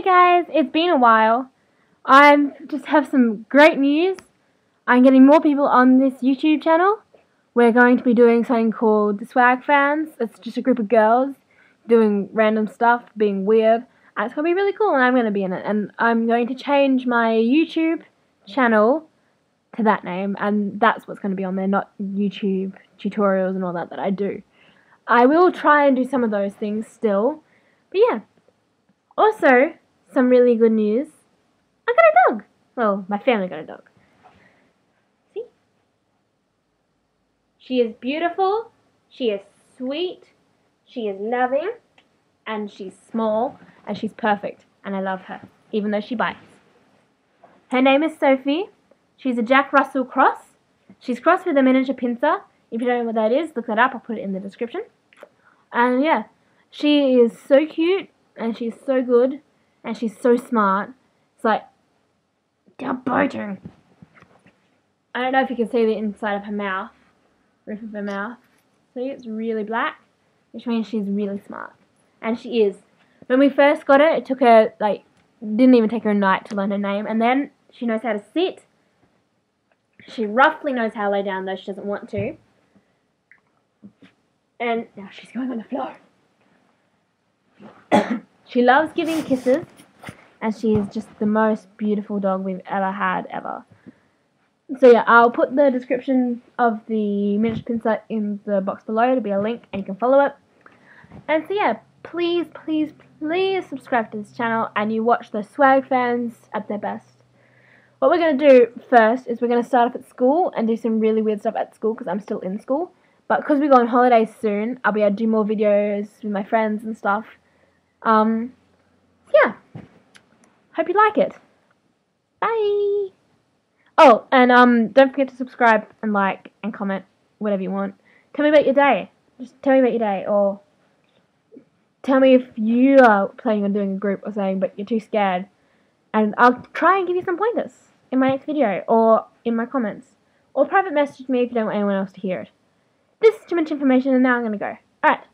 Hey guys, it's been a while. I just have some great news. I'm getting more people on this YouTube channel. We're going to be doing something called the Swag Fans. It's just a group of girls doing random stuff, being weird. And it's going to be really cool and I'm going to be in it. And I'm going to change my YouTube channel to that name and that's what's going to be on there, not YouTube tutorials and all that that I do. I will try and do some of those things still. But yeah. Also, some really good news. I got a dog. Well, my family got a dog. See? She is beautiful. She is sweet. She is loving. And she's small. And she's perfect. And I love her. Even though she bites. Her name is Sophie. She's a Jack Russell cross. She's crossed with a miniature pinscher. If you don't know what that is, look that up. I'll put it in the description. And yeah, she is so cute and she's so good and she's so smart. It's like, they're. I don't know if you can see the inside of her mouth, roof of her mouth. See, it's really black, which means she's really smart. And she is. When we first got it, it took her, like, didn't even take her a night to learn her name. And then she knows how to sit. She roughly knows how to lay down, though she doesn't want to. And now she's going on the floor. She loves giving kisses, and she is just the most beautiful dog we've ever had, ever. So yeah, I'll put the description of the miniature pinscher in the box below to be a link, and you can follow it. And so yeah, please, please, please subscribe to this channel, and you watch the swag fans at their best. What we're going to do first is we're going to start off at school and do some really weird stuff at school because I'm still in school. But because we go on holidays soon, I'll be able to do more videos with my friends and stuff. Um, yeah. Hope you like it. Bye. Oh, and um, don't forget to subscribe and like and comment whatever you want. Tell me about your day. Just tell me about your day, or tell me if you are planning on doing a group or something, but you're too scared, and I'll try and give you some pointers in my next video or in my comments, or private message me if you don't want anyone else to hear it. This is too much information and now I'm going to go. Alright,